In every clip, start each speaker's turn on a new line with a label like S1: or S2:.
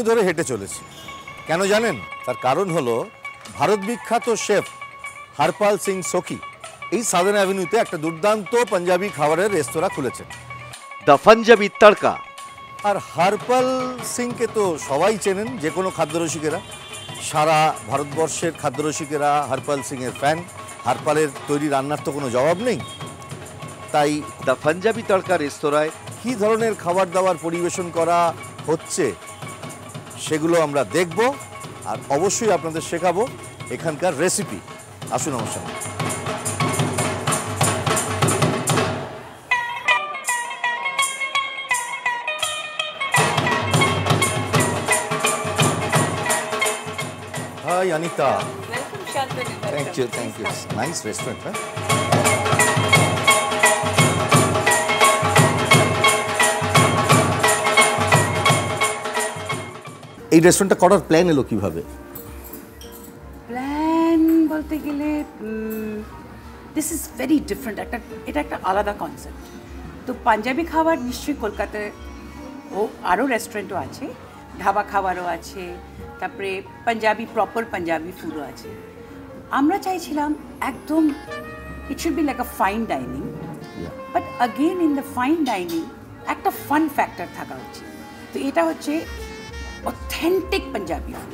S1: Avenue ধরে হেঁটে চলেছি। কেন জানেন? তার কারণ হলো ভারত বিখ্যাত শেফ হরপাল সিং সোকি এই সাদার্ন অ্যাভিনিউতে একটা দুর্দান্ত পাঞ্জাবি খাবারের রেস্তোরাঁ খুলেছেন।
S2: দ্য পাঞ্জাবি তড়কা
S1: আর হরপাল সিংকে তো সবাই চেনেন যে কোনো খাদ্যরসিকেরা। সারা ভারতবর্ষের খাদ্যরসিকেরা হরপাল সিংয়ের ফ্যান হরপালের তৈরি রান্নার তো কোনো জবাব নেই। তাই
S2: দ্য পাঞ্জাবি তড়কা রেস্তোরাঁয়
S1: কী ধরনের খাবার দাবার পরিবেশন করা হচ্ছে সেগুলো আমরা দেখব আর অবশ্যই আপনাদের শেখাবো এখানকার রেসিপি আসুন আমার ভাই Anita thank you thank you nice restaurant হ্যাঁ এই রেস্টুরেন্টটা করার প্ল্যান এলো কীভাবে?
S3: প্ল্যান বলতে গেলে দিস ইজ ভেরি ডিফারেন্ট একটা এটা একটা আলাদা কনসেপ্ট তো পাঞ্জাবি খাবার নিশ্চয়ই কলকাতায় ও আরও রেস্টুরেন্টও আছে ধাবা খাবারও আছে তারপরে পাঞ্জাবি প্রপার পাঞ্জাবি ফুডও আছে। আমরা চাইছিলাম একদম it should be like a fine dining but again in the fine dining একটা ফান ফ্যাক্টর থাকা উচিত। তো এটা হচ্ছে অথেন্টিক পাঞ্জাবি ফুড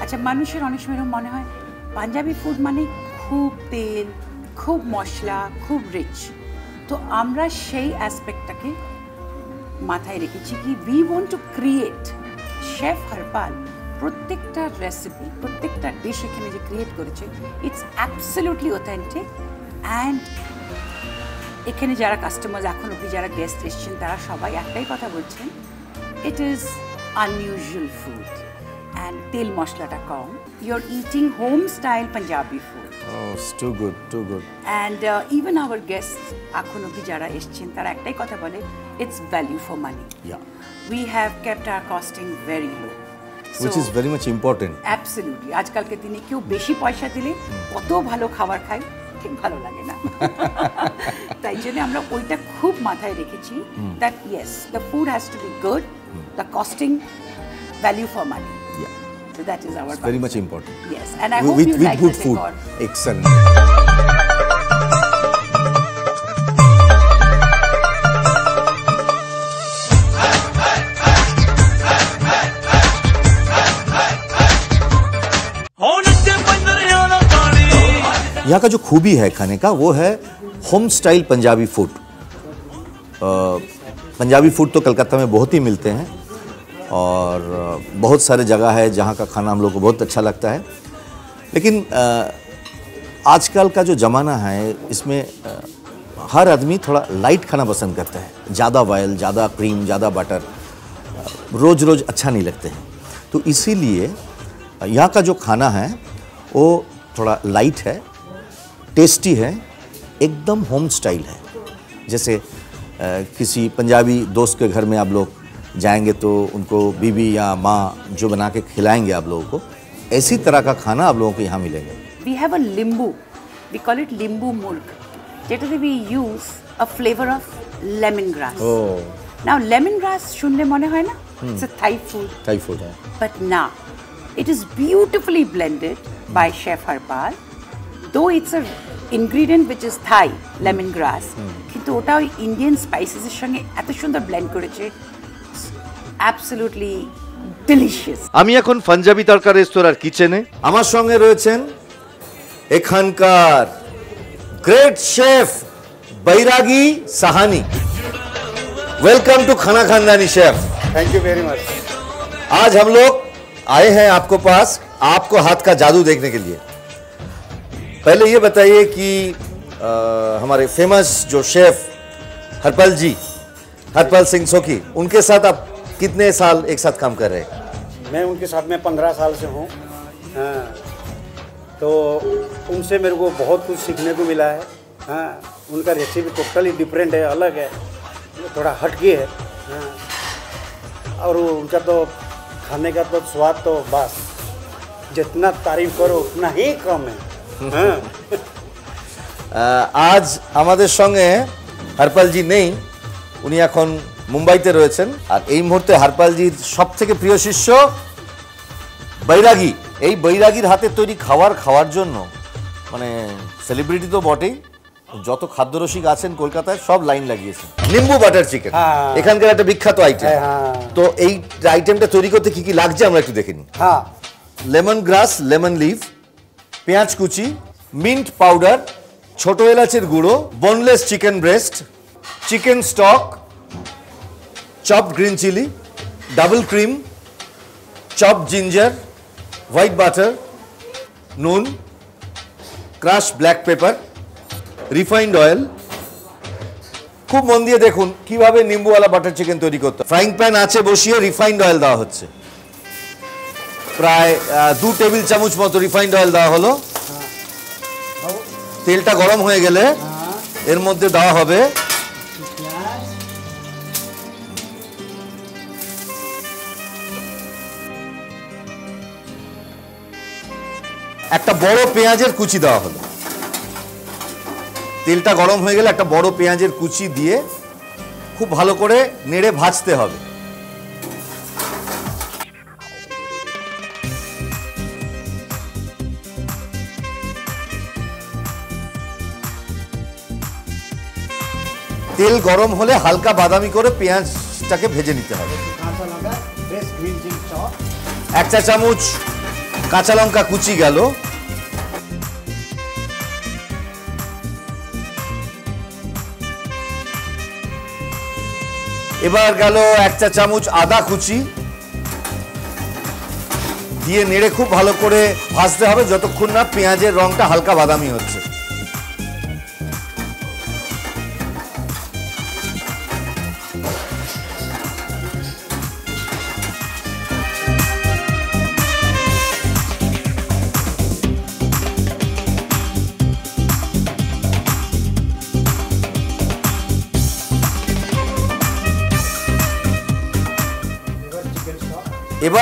S3: আচ্ছা মানুষের অনেক সময় এরকম মনে হয় পাঞ্জাবি ফুড মানে খুব তেল, খুব মশলা, খুব রিচ তো আমরা সেই অ্যাসপেক্টটাকে মাথায় রেখেছি কি we want to create chef Harpal প্রত্যেকটা রেসিপি প্রত্যেকটা ডিশ এখানে যে ক্রিয়েট করেছে ইটস অ্যাবসলিউটলি অথেন্টিক অ্যান্ড এখানে যারা কাস্টমার এখন অব্দি যারা গেস্ট এসছেন, তারা সবাই একটাই কথা বলছেন it is unusual food and তেল মশলাটা কম your eating home style Punjabi food
S1: Oh, it's too good, too good.
S3: And even our guest এখন অব্দি যারা এসছেন তারা একটাই কথা বলে it's value for money
S1: Yeah.
S3: We have kept our costing very low
S1: Which is very much important.
S3: Absolutely আজকালকে দিনে কেউ বেশি পয়সা দিলে কত ভালো খাবার খায় ঠিক ভালো লাগে না তাই জন্য আমরা ওইটা খুব মাথায় রেখেছি that yes the food has to be good the costing value for
S1: money
S3: So that is our
S1: Very much important.
S3: Yes, and I
S1: With-
S3: hope you
S1: with
S3: like
S1: good food. Excellent. यहाँ का जो खूबी है खाने का, वो है home style Punjabi food Punjabi food तो कलकत्ता में बहुत ही मिलते हैं और बहुत सारे जगह है जहाँ का खाना हम लोग को बहुत अच्छा लगता है। लेकिन आजकल का जो ज़माना है, इसमें हर आदमी थोड़ा लाइट खाना पसंद करता है। ज़्यादा ऑयल ज़्यादा क्रीम ज़्यादा बटर रोज़ रोज़ अच्छा नहीं लगते हैं। तो इसीलिए, यहाँ का जो खाना है, वो थोड़ा लाइट है। टेस्टी है एकदम होम स्टाइल है। जैसे किसी पंजाबी दोस्त के घर में आप लोग जाएँगे तो उनको बीबी या माँ जो बना के खिलाएँगे आप लोगों को ऐसी तरह का खाना आप लोगों को यहाँ मिलेगा।
S3: We have a we call it लिंबू मुल्क we use a flavour of lemon
S1: grass
S3: now lemon grass सुनने मने है ना it's a Thai food
S1: Thai food है
S3: बट ना it is beautifully blended by chef Harpal Though it's a ingredient which is Thai, lemongrass, কিন্তু ওটা ওই Indian স্পাইসেসের সঙ্গে এত সুন্দর ব্লেন্ড করেছে অ্যাবসলিউটলি ডিলিশিয়াস
S2: আমি এখন পাঞ্জাবি তড়কা রেস্তোরাঁর কিচেনে
S1: আমার সঙ্গে রয়েছেন এখানকার great chef Bairagi Sahani welcome to Khana Khandani chef
S4: thank you very much
S1: आज हम लोग आए हैं आपको पास आपको हाथ का जादू देखने के लिए पहले ये बताइए कि अ, हमारे फ़ेमस जो शेफ हरपाल जी हरपाल सिंह सोखी उनके साथ आप कितने साल एक साथ काम कर रहे हैं?
S4: मैं उनके साथ में पंद्रह साल से हूँ। हाँ। तो उनसे मेरे को बहुत कुछ सीखने को मिला है। हाँ। उनका रेसिपी टोटली डिफरेंट है अलग है। थोड़ा हटके है। हाँ। और उनका तो खाने का तो स्वाद तो बस जितना तारीफ़ करो उतना ही कम है।
S1: আহ, আজ আমাদের সঙ্গে হরপাল জি নেই উনি এখন মুম্বাইতে রয়েছেন। আর এই মুহূর্তে হারপালজির সব থেকে প্রিয় শিষ্য বৈরাগী। এই বৈরাগীর হাতে তৈরি খাবার খাওয়ার জন্য মানে সেলিব্রিটি তো বটেই যত খাদ্যরসিক আছেন কলকাতায় সব লাইন লাগিয়েছেন। নিম্বু বাটার চিকেন
S4: হ্যাঁ।
S1: এখানকার একটা বিখ্যাত আইটেম
S4: হ্যাঁ, হ্যাঁ।
S1: তো এই আইটেমটা তৈরি করতে কি কি লাগছে আমরা একটু দেখে নিই। লেমন গ্রাস লেমন লিভ পেঁয়াজ কুচি, মিন্ট পাউডার, ছোট এলাচের গুঁড়ো boneless chicken breast chicken stock chop green chilli double cream chop ginger white butter নুন crush black pepper refined oil খুব মন দিয়ে দেখুন কীভাবে নিম্বুওয়ালা বাটার চিকেন তৈরি করতে ফ্রাইং প্যান আছে বসিয়ে রিফাইন্ড অয়েল দেওয়া হচ্ছে। প্রায় দু টেবিল চামচ মতো রিফাইন্ড অয়েল দেওয়া হলো। তেলটা গরম হয়ে গেলে এর মধ্যে দেওয়া হবে একটা বড় পেঁয়াজের কুচি দেওয়া হলো। তেলটা গরম হয়ে গেলে একটা বড় পেঁয়াজের কুচি দিয়ে খুব ভালো করে নেড়ে ভাজতে হবে। তেল গরম হলে হালকা বাদামি করে পেঁয়াজটাকে ভেজে নিতে হবে। এক চা চামচ কাঁচা লঙ্কা কুচি গেল। এবার গেল এক চা চামচ আদা কুচি। দিয়ে নেড়ে খুব ভালো করে ভাজতে হবে যতক্ষণ না পেঁয়াজের রঙটা হালকা বাদামি হচ্ছে।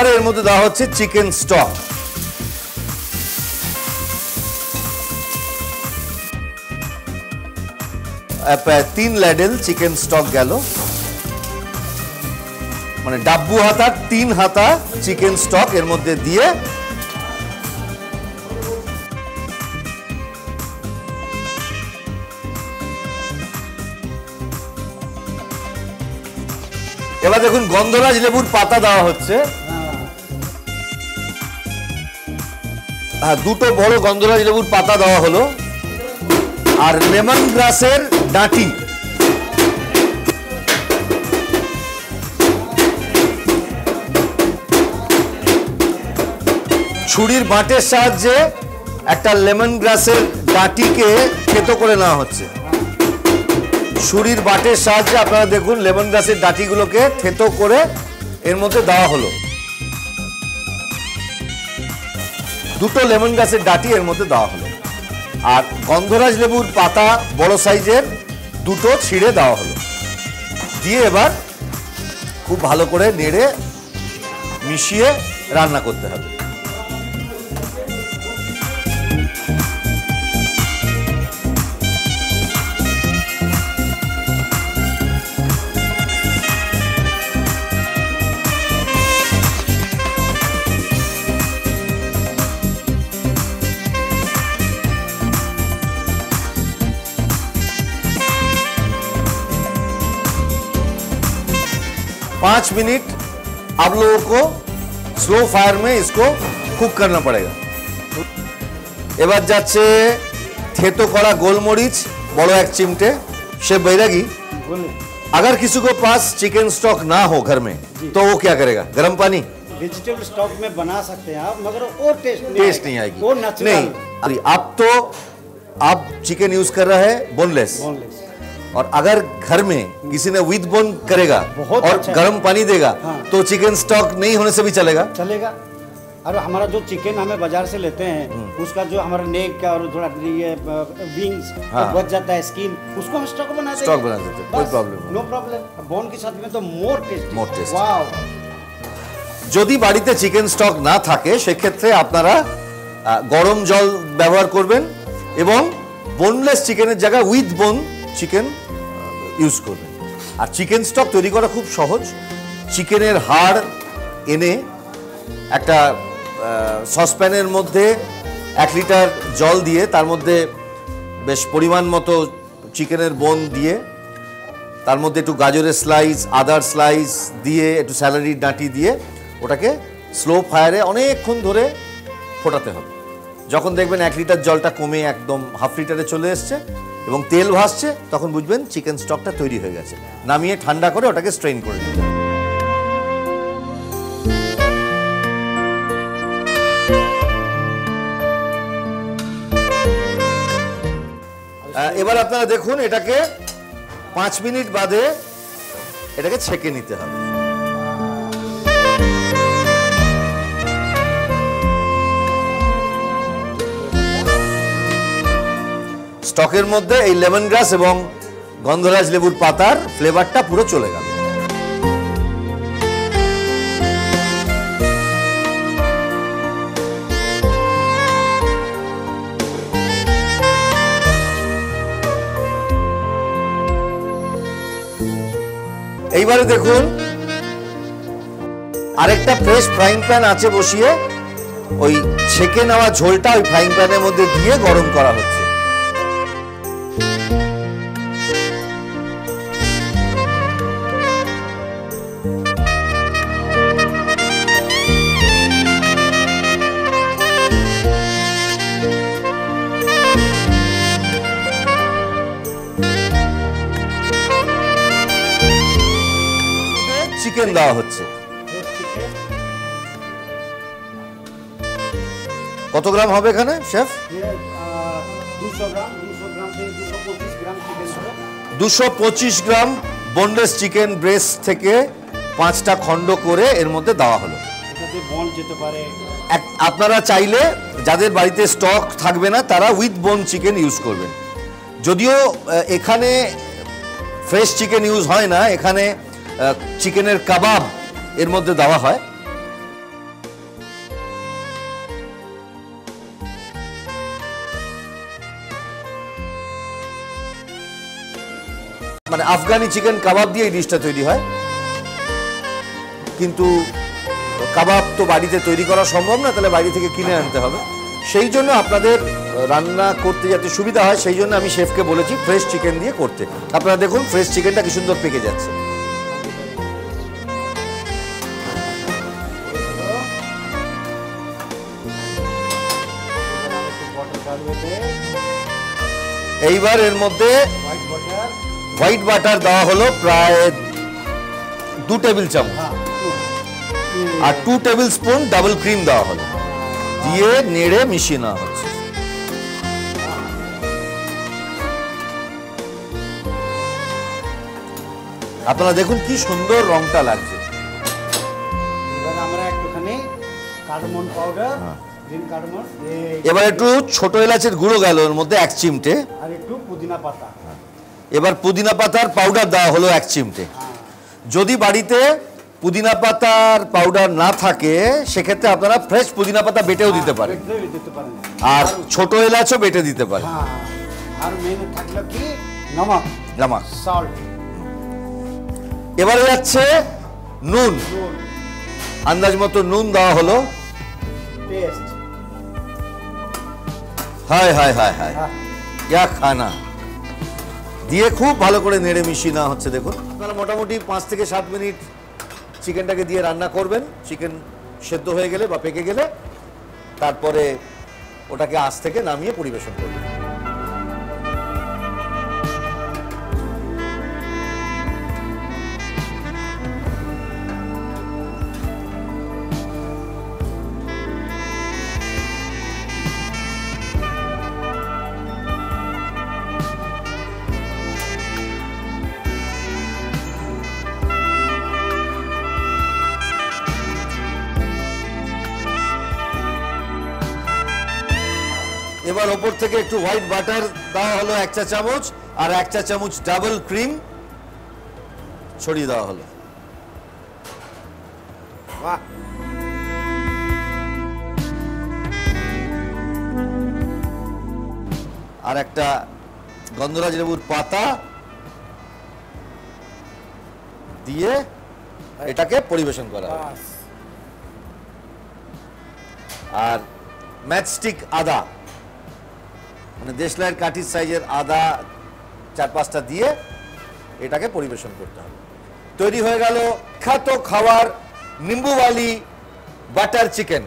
S1: এবারে এর মধ্যে দেওয়া হচ্ছে চিকেন স্টক। তিন ল্যাডেল চিকেন স্টক গেল। মানে ডাব্বু হাতা, তিন হাতা চিকেন স্টক এর মধ্যে দিয়ে এবার দেখুন গন্ধরাজ লেবুর পাতা দেওয়া হচ্ছে। হ্যাঁ দুটো বড় গন্ধরাজ লেবুর পাতা দেওয়া হলো। আর লেমন গ্রাসের ডাঁটি। ছুরির বাঁটের সাহায্যে একটা লেমন গ্রাসের ডাঁটিকে থেতো করে নেওয়া হচ্ছে। ছুরির বাটের সাহায্যে আপনারা দেখুন লেমন গ্রাসের ডাঁটিগুলোকে থেতো করে এর মধ্যে দেওয়া হলো। দুটো লেমন গাছের ডাটি এর মধ্যে দেওয়া হলো। আর গন্ধরাজ লেবুর পাতা বড় সাইজের দুটো ছিঁড়ে দেওয়া হলো। দিয়ে এবার খুব ভালো করে নেড়ে মিশিয়ে রান্না করতে হবে। पाँच मिनट आप लोगों को स्लो फायर में इसको कुक करना पड़ेगा এবার যাচ্ছে থেতো করা গোলমরিচ বড় এক চিমটে সে बैरागी
S4: बोले
S1: अगर किसी को पास चिकन स्टॉक ना हो घर में तो वो क्या करेगा गर्म पानी
S4: वेजिटेबल स्टॉक में बना सकते हैं आप मगर वो टेस्ट नहीं
S1: टेस्ट नहीं आएगी
S4: वो नेचुरल
S1: नहीं अरे आप तो आप चिकन यूज कर रहा है बोनलेस
S4: बोनलेस
S1: और अगर घर में किसी ने विद बोन करेगा
S4: बहुत
S1: और
S4: अच्छा है।
S1: गर्म पानी देगा
S4: हाँ।
S1: तो चिकन स्टॉक नहीं होने से भी चलेगा
S4: चलेगा और हमारा जो चिकन हमें बाजार से लेते हैं उसका जो हमारा नेक का और थोड़ा ये विंग्स
S1: हाँ।
S4: बच जाता है स्किन उसको हम स्टॉक बना देते
S1: स्टॉक बना देते हैं, कोई problem नहीं।
S4: नो प्रॉब्लम बोन के साथ में तो more taste
S1: More tasty।
S4: Wow
S1: যদি বাড়িতে চিকেন স্টক না থাকে সেক্ষেত্রে আপনারা আহ, গরম জল ব্যবহার করবেন এবং বোনলেস চিকেনের জায়গায় উইথ বোন চিকেন ইউজ করবেন আর চিকেন স্টক তৈরি করা খুব সহজ। চিকেনের হাড় এনে একটা সসপ্যানের মধ্যে এক লিটার জল দিয়ে তার মধ্যে বেশ পরিমাণ মতো চিকেনের বোন দিয়ে, তার মধ্যে একটু গাজরের স্লাইস আদার স্লাইস দিয়ে, একটু স্যালারির ডাঁটি দিয়ে ওটাকে স্লো ফায়ারে অনেকক্ষণ ধরে ফোটাতে হবে। যখন দেখবেন এক লিটার জলটা কমে একদম হাফ লিটারে চলে এসছে এবং তেল ভাসছে, তখন বুঝবেন চিকেন স্টকটা তৈরি হয়ে গেছে। নামিয়ে ঠান্ডা করে ওটাকে স্ট্রেন করে দিতে এবার আপনারা দেখুন, এটাকে পাঁচ মিনিট বাদে এটাকে ছেঁকে নিতে হবে। স্টকের মধ্যে এই লেমন গ্রাস এবং গন্ধরাজ লেবুর পাতার ফ্লেভারটা পুরো চলে গেল। এইবারে দেখুন, আরেকটা ফ্রেশ ফ্রাইং প্যান আছে বসিয়ে, ওই ছেঁকে নেওয়া ঝোলটা ওই ফ্রাইং প্যানের মধ্যে দিয়ে গরম করা হচ্ছে। চিকেন দেওয়া হচ্ছে। কত গ্রাম হবে এখানে, শেফ?
S4: দুশো পঁচিশ গ্রাম
S1: বোনলেস চিকেন ব্রেস্ট থেকে পাঁচটা খণ্ড করে এর মধ্যে দেওয়া হলো। আপনারা চাইলে যাদের বাড়িতে স্টক থাকবে না, তারা উইথ বোন চিকেন ইউজ করবেন। যদিও এখানে ফ্রেশ চিকেন ইউজ হয় না, এখানে চিকেনের কাবাব এর মধ্যে দেওয়া হয়। মানে আফগানি চিকেন কাবাব দিয়ে এই ডিশটা তৈরি হয়। কিন্তু কাবাব তো বাড়িতে তৈরি করা সম্ভব না, তাহলে বাইরে থেকে কিনে আনতে হবে। সেই জন্য আপনাদের রান্না করতে যাতে সুবিধা হয়, সেই জন্য আমি শেফকে বলেছি, ফ্রেশ চিকেন দিয়ে করতে। আপনারা দেখুন, ফ্রেশ চিকেনটা কি সুন্দর পেকে যাচ্ছে। এইবার এর মধ্যে
S4: হোয়াইট বাটার
S1: দেওয়া হলো প্রায় দু টেবিল চামচ।
S4: হ্যাঁ
S1: আর two tablespoon double cream দেওয়া হলো। দিয়ে নেড়ে মিশিয়ে নেওয়া হচ্ছে। আপনারা দেখুন কি সুন্দর রংটা লাগছে।
S4: এবার আমরা একটুখানি কার্ডমন পাউডার
S1: এবার একটু ছোট এলাচের গুঁড়ো গেল এর মধ্যে এক চিমটে।
S4: আর একটু পুদিনা পাতা।
S1: এবার পুদিনা পাতার পাউডার দেওয়া হলো এক চিমটে। যদি বাড়িতে পুদিনা পাতার পাউডার না থাকে সেক্ষেত্রে আপনারা ফ্রেশ পুদিনা পাতা বেটেও দিতে পারেন। আর ছোট এলাচও বেটে দিতে পারেন।
S4: হ্যাঁ আর মেনু থাকল কি? নমক।
S1: জামাক
S4: সল্ট
S1: এবারে যাচ্ছে নুন।
S4: নুন।
S1: আন্দাজ মতো নুন দেওয়া হলো।
S4: পেস্ট
S1: হায় হায় হায় হ্যাঁ। ইয়া খানা। দিয়ে খুব ভালো করে নেড়ে মিশিয়ে নেওয়া হচ্ছে, দেখুন। আপনারা মোটামুটি পাঁচ থেকে সাত মিনিট চিকেনটাকে দিয়ে রান্না করবেন। চিকেন সেদ্ধ হয়ে গেলে বা পেকে গেলে, তারপরে ওটাকে আজ থেকে নামিয়ে পরিবেশন করবেন। এবার ওপর থেকে একটু হোয়াইট বাটার দেওয়া হলো এক চা চামচ আর এক চা চামচ ডাবল ক্রিম ছড়িয়ে দেওয়া হলো।
S4: বাহ।
S1: আর একটা গন্ধরাজ লেবুর পাতা দিয়ে এটাকে পরিবেশন করা আর ম্যাচস্টিক আদা। মানে দেশলাইয়ের কাঠির সাইজের আদা চার পাঁচটা দিয়ে এটাকে পরিবেশন করতে হবে। তৈরি হয়ে গেল খাতো খাওয়ার নিম্বুওয়ালি বাটার চিকেন।